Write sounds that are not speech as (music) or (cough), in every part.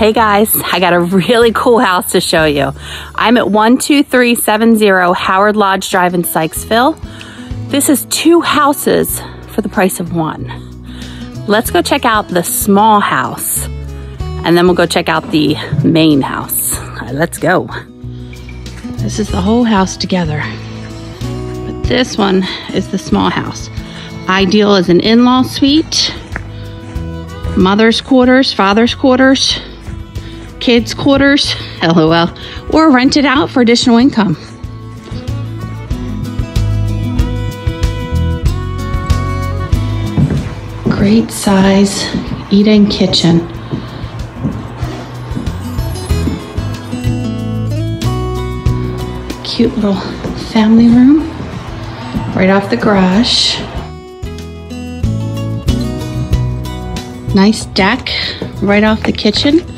Hey guys, I got a really cool house to show you. I'm at 12370 Howard Lodge Drive in Sykesville. This is two houses for the price of one. Let's go check out the small house and then we'll go check out the main house. Let's go. This is the whole house together. But this one is the small house. Ideal as an in-law suite, mother's quarters, father's quarters, kids' quarters, (laughs) lol, or rent it out for additional income. Great size eat-in kitchen. Cute little family room right off the garage. Nice deck right off the kitchen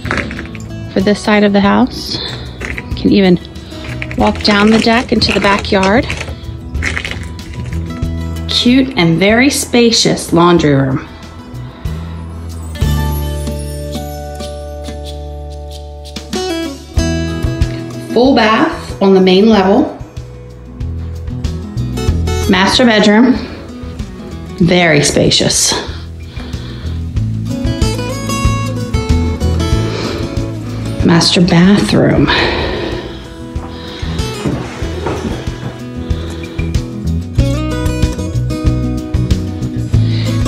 for this side of the house. You can even walk down the deck into the backyard. Cute and very spacious laundry room. Full bath on the main level. Master bedroom, very spacious. Master bathroom.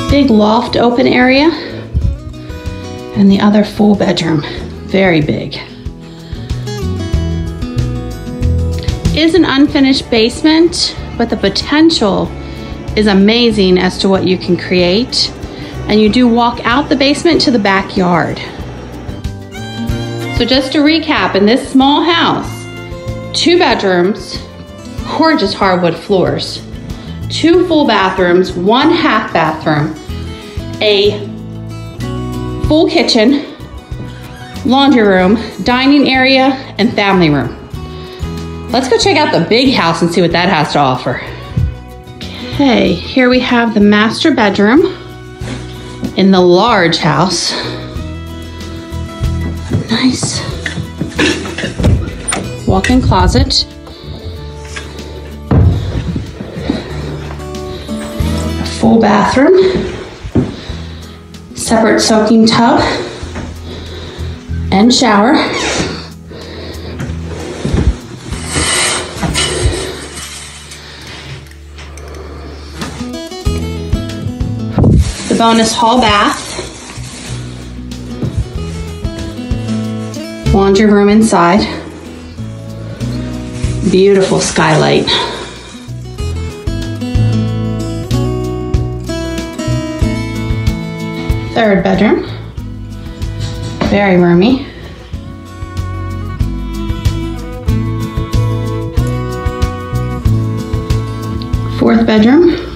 Big loft open area and the other full bedroom, very big. Is an unfinished basement, but the potential is amazing as to what you can create. And you do walk out the basement to the backyard. So just to recap, in this small house, two bedrooms, gorgeous hardwood floors, two full bathrooms, one half bathroom, a full kitchen, laundry room, dining area, and family room. Let's go check out the big house and see what that has to offer. Okay, here we have the master bedroom in the large house nice walk-in closet. A full bathroom. Separate soaking tub and shower. The bonus hall bath. Laundry room inside. Beautiful skylight. Third bedroom. Very roomy. Fourth bedroom.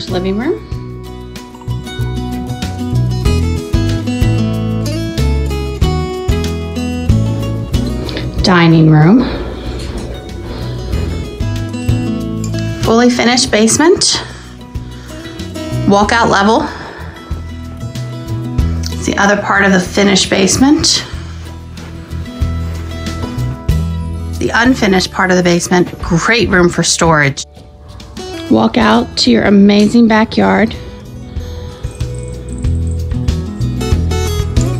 Large living room. Dining room. Fully finished basement. Walkout level. It's the other part of the finished basement. The unfinished part of the basement, great room for storage. Walk out to your amazing backyard.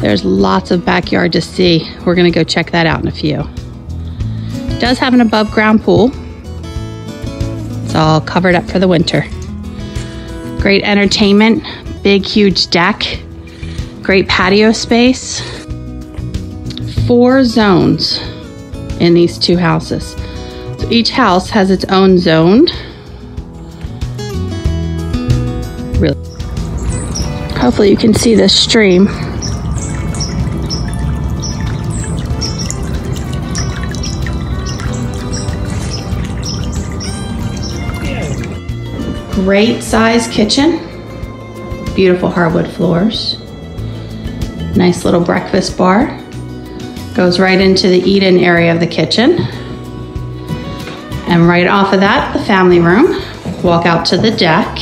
There's lots of backyard to see. We're gonna go check that out in a few. It does have an above ground pool. It's all covered up for the winter. Great entertainment, big huge deck, great patio space. Four zones in these two houses. So each house has its own zone. Really. Hopefully you can see the stream. Great size kitchen. Beautiful hardwood floors. Nice little breakfast bar. Goes right into the eat-in area of the kitchen. And right off of that, the family room. Walk out to the deck.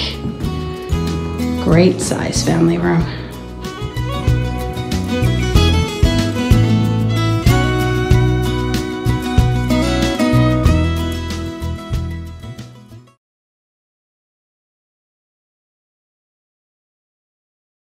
Great size family room.